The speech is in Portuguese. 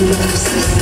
Metamorphosis.